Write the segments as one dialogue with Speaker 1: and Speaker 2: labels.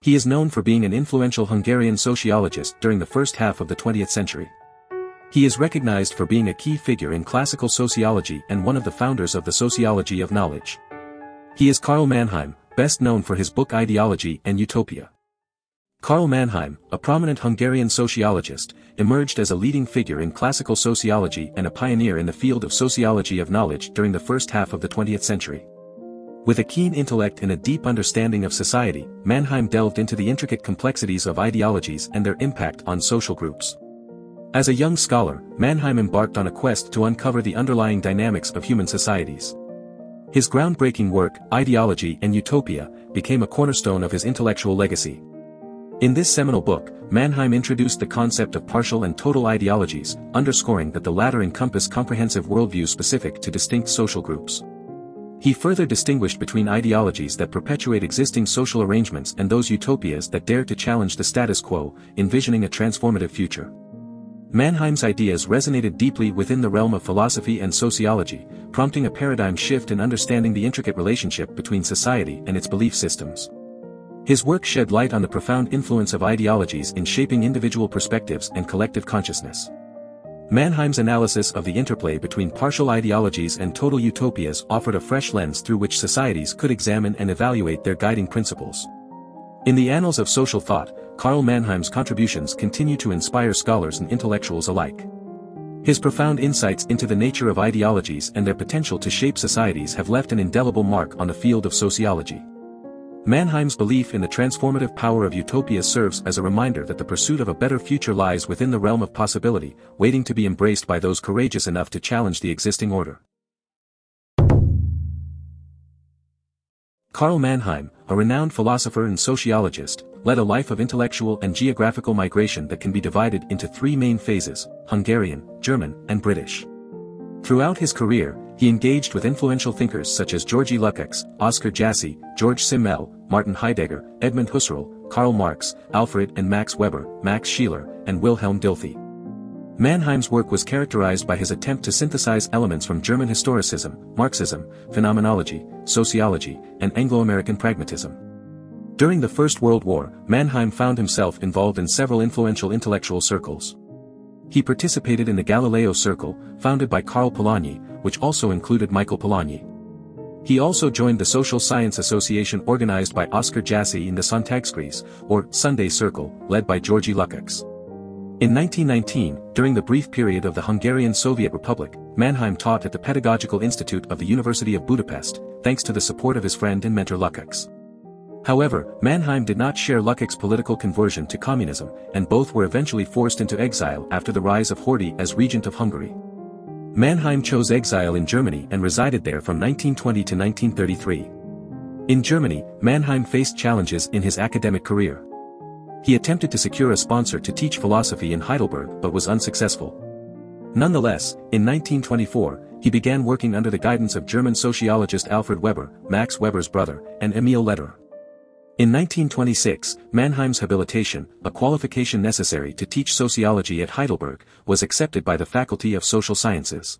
Speaker 1: He is known for being an influential Hungarian sociologist during the first half of the 20th century. He is recognized for being a key figure in classical sociology and one of the founders of the sociology of knowledge. He is Karl Mannheim, best known for his book Ideology and Utopia. Karl Mannheim, a prominent Hungarian sociologist, emerged as a leading figure in classical sociology and a pioneer in the field of sociology of knowledge during the first half of the 20th century. With a keen intellect and a deep understanding of society, Mannheim delved into the intricate complexities of ideologies and their impact on social groups. As a young scholar, Mannheim embarked on a quest to uncover the underlying dynamics of human societies. His groundbreaking work, Ideology and Utopia, became a cornerstone of his intellectual legacy. In this seminal book, Mannheim introduced the concept of partial and total ideologies, underscoring that the latter encompass comprehensive worldviews specific to distinct social groups. He further distinguished between ideologies that perpetuate existing social arrangements and those utopias that dare to challenge the status quo, envisioning a transformative future. Mannheim's ideas resonated deeply within the realm of philosophy and sociology, prompting a paradigm shift in understanding the intricate relationship between society and its belief systems. His work shed light on the profound influence of ideologies in shaping individual perspectives and collective consciousness. Mannheim's analysis of the interplay between partial ideologies and total utopias offered a fresh lens through which societies could examine and evaluate their guiding principles. In the annals of social thought, Karl Mannheim's contributions continue to inspire scholars and intellectuals alike. His profound insights into the nature of ideologies and their potential to shape societies have left an indelible mark on the field of sociology. Mannheim's belief in the transformative power of utopia serves as a reminder that the pursuit of a better future lies within the realm of possibility, waiting to be embraced by those courageous enough to challenge the existing order. Karl Mannheim, a renowned philosopher and sociologist, led a life of intellectual and geographical migration that can be divided into three main phases, Hungarian, German, and British. Throughout his career, he engaged with influential thinkers such as Georgy Lukács, Oscar Jászai, George Simmel, Martin Heidegger, Edmund Husserl, Karl Marx, Alfred and Max Weber, Max Scheler, and Wilhelm Dilthey. Mannheim's work was characterized by his attempt to synthesize elements from German historicism, Marxism, phenomenology, sociology, and Anglo-American pragmatism. During the First World War, Mannheim found himself involved in several influential intellectual circles. He participated in the Galileo Circle, founded by Karl Polanyi, which also included Michael Polanyi. He also joined the Social Science Association organized by Oscar Jassy in the Sonntagskreis, or Sunday Circle, led by Georgy Lukács. In 1919, during the brief period of the Hungarian Soviet Republic, Mannheim taught at the Pedagogical Institute of the University of Budapest, thanks to the support of his friend and mentor Lukács. However, Mannheim did not share Lukács' political conversion to communism, and both were eventually forced into exile after the rise of Horthy as regent of Hungary. Mannheim chose exile in Germany and resided there from 1920 to 1933. In Germany, Mannheim faced challenges in his academic career. He attempted to secure a sponsor to teach philosophy in Heidelberg but was unsuccessful. Nonetheless, in 1924, he began working under the guidance of German sociologist Alfred Weber, Max Weber's brother, and Emil Lederer. In 1926, Mannheim's habilitation, a qualification necessary to teach sociology at Heidelberg, was accepted by the Faculty of Social Sciences.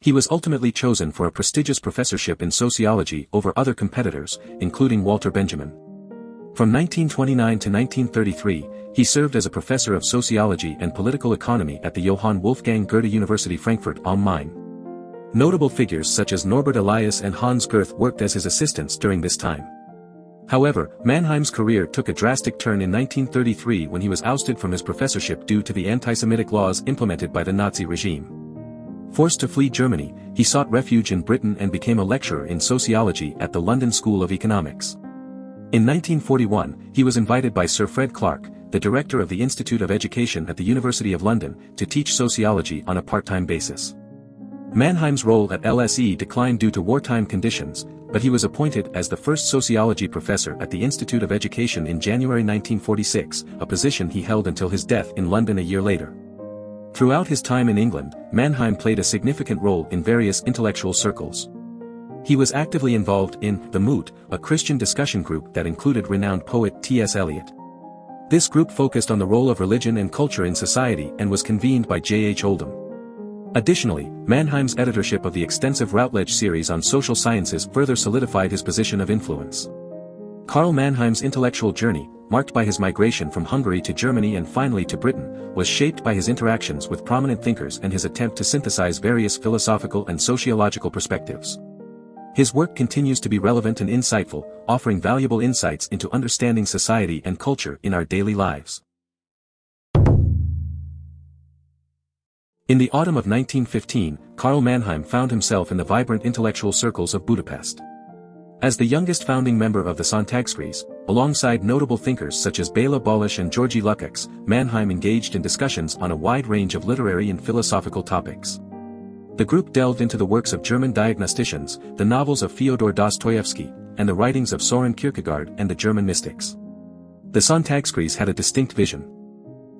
Speaker 1: He was ultimately chosen for a prestigious professorship in sociology over other competitors, including Walter Benjamin. From 1929 to 1933, he served as a professor of sociology and political economy at the Johann Wolfgang Goethe University Frankfurt am Main. Notable figures such as Norbert Elias and Hans Gerth worked as his assistants during this time. However, Mannheim's career took a drastic turn in 1933 when he was ousted from his professorship due to the anti-Semitic laws implemented by the Nazi regime. Forced to flee Germany, he sought refuge in Britain and became a lecturer in sociology at the London School of Economics. In 1941, he was invited by Sir Fred Clarke, the director of the Institute of Education at the University of London, to teach sociology on a part-time basis. Mannheim's role at LSE declined due to wartime conditions, but he was appointed as the first sociology professor at the Institute of Education in January 1946, a position he held until his death in London a year later. Throughout his time in England, Mannheim played a significant role in various intellectual circles. He was actively involved in The Moot, a Christian discussion group that included renowned poet T.S. Eliot. This group focused on the role of religion and culture in society and was convened by J. H. Oldham. Additionally, Mannheim's editorship of the extensive Routledge series on social sciences further solidified his position of influence. Karl Mannheim's intellectual journey, marked by his migration from Hungary to Germany and finally to Britain, was shaped by his interactions with prominent thinkers and his attempt to synthesize various philosophical and sociological perspectives. His work continues to be relevant and insightful, offering valuable insights into understanding society and culture in our daily lives. In the autumn of 1915, Karl Mannheim found himself in the vibrant intellectual circles of Budapest. As the youngest founding member of the Sonntagskreis, alongside notable thinkers such as Bela Balázs and Georgi Lukács, Mannheim engaged in discussions on a wide range of literary and philosophical topics. The group delved into the works of German diagnosticians, the novels of Fyodor Dostoevsky, and the writings of Soren Kierkegaard and the German mystics. The Sonntagskreis had a distinct vision.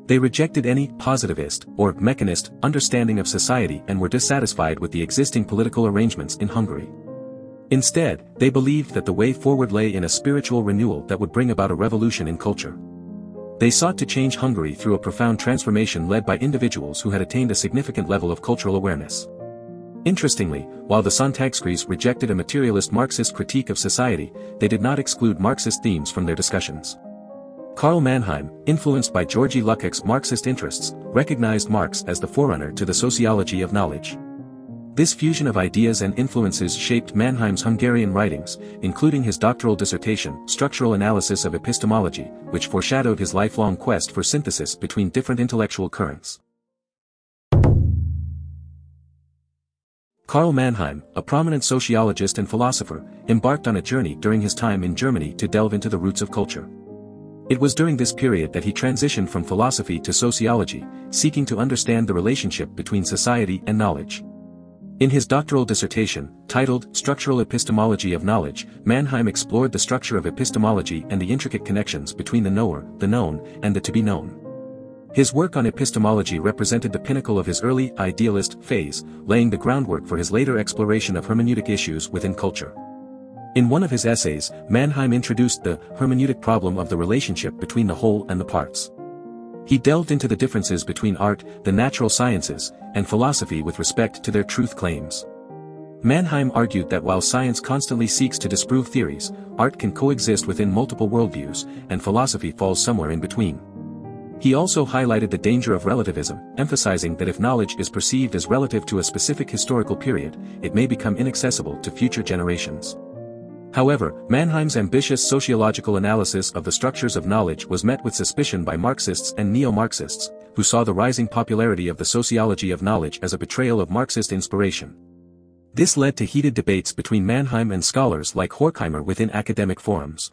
Speaker 1: They rejected any positivist or mechanist understanding of society and were dissatisfied with the existing political arrangements in Hungary. Instead, they believed that the way forward lay in a spiritual renewal that would bring about a revolution in culture. They sought to change Hungary through a profound transformation led by individuals who had attained a significant level of cultural awareness. Interestingly, while the Sonntagskreis rejected a materialist Marxist critique of society, they did not exclude Marxist themes from their discussions. Karl Mannheim, influenced by Georgi Lukács' Marxist interests, recognized Marx as the forerunner to the sociology of knowledge. This fusion of ideas and influences shaped Mannheim's Hungarian writings, including his doctoral dissertation, Structural Analysis of Epistemology, which foreshadowed his lifelong quest for synthesis between different intellectual currents. Karl Mannheim, a prominent sociologist and philosopher, embarked on a journey during his time in Germany to delve into the roots of culture. It was during this period that he transitioned from philosophy to sociology, seeking to understand the relationship between society and knowledge. In his doctoral dissertation, titled Structural Epistemology of Knowledge, Mannheim explored the structure of epistemology and the intricate connections between the knower, the known, and the to be known. His work on epistemology represented the pinnacle of his early, idealist, phase, laying the groundwork for his later exploration of hermeneutic issues within culture. In one of his essays, Mannheim introduced the hermeneutic problem of the relationship between the whole and the parts. He delved into the differences between art, the natural sciences, and philosophy with respect to their truth claims. Mannheim argued that while science constantly seeks to disprove theories, art can coexist within multiple worldviews, and philosophy falls somewhere in between. He also highlighted the danger of relativism, emphasizing that if knowledge is perceived as relative to a specific historical period, it may become inaccessible to future generations. However, Mannheim's ambitious sociological analysis of the structures of knowledge was met with suspicion by Marxists and neo-Marxists, who saw the rising popularity of the sociology of knowledge as a betrayal of Marxist inspiration. This led to heated debates between Mannheim and scholars like Horkheimer within academic forums.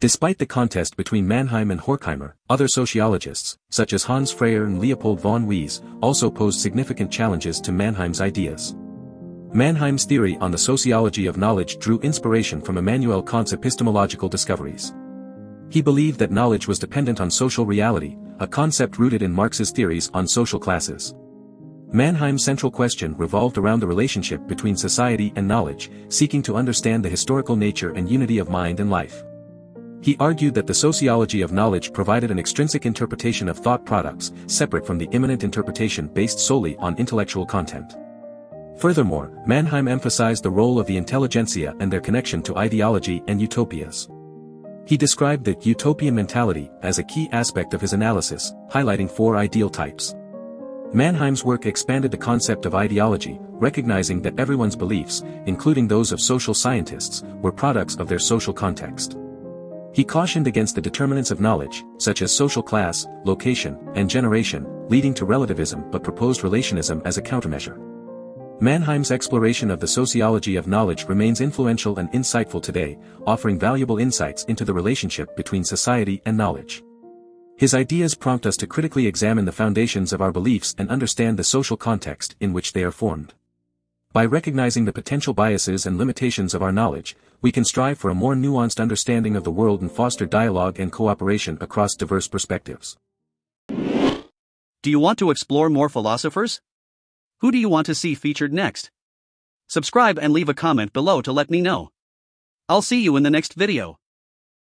Speaker 1: Despite the contest between Mannheim and Horkheimer, other sociologists, such as Hans Freyer and Leopold von Wiese, also posed significant challenges to Mannheim's ideas. Mannheim's theory on the sociology of knowledge drew inspiration from Immanuel Kant's epistemological discoveries. He believed that knowledge was dependent on social reality, a concept rooted in Marx's theories on social classes. Mannheim's central question revolved around the relationship between society and knowledge, seeking to understand the historical nature and unity of mind and life. He argued that the sociology of knowledge provided an extrinsic interpretation of thought products, separate from the immanent interpretation based solely on intellectual content. Furthermore, Mannheim emphasized the role of the intelligentsia and their connection to ideology and utopias. He described the utopian mentality as a key aspect of his analysis, highlighting four ideal types. Mannheim's work expanded the concept of ideology, recognizing that everyone's beliefs, including those of social scientists, were products of their social context. He cautioned against the determinants of knowledge, such as social class, location, and generation, leading to relativism but proposed relationism as a countermeasure. Mannheim's exploration of the sociology of knowledge remains influential and insightful today, offering valuable insights into the relationship between society and knowledge. His ideas prompt us to critically examine the foundations of our beliefs and understand the social context in which they are formed. By recognizing the potential biases and limitations of our knowledge, we can strive for a more nuanced understanding of the world and foster dialogue and cooperation across diverse perspectives.
Speaker 2: Do you want to explore more philosophers? Who do you want to see featured next? Subscribe and leave a comment below to let me know. I'll see you in the next video.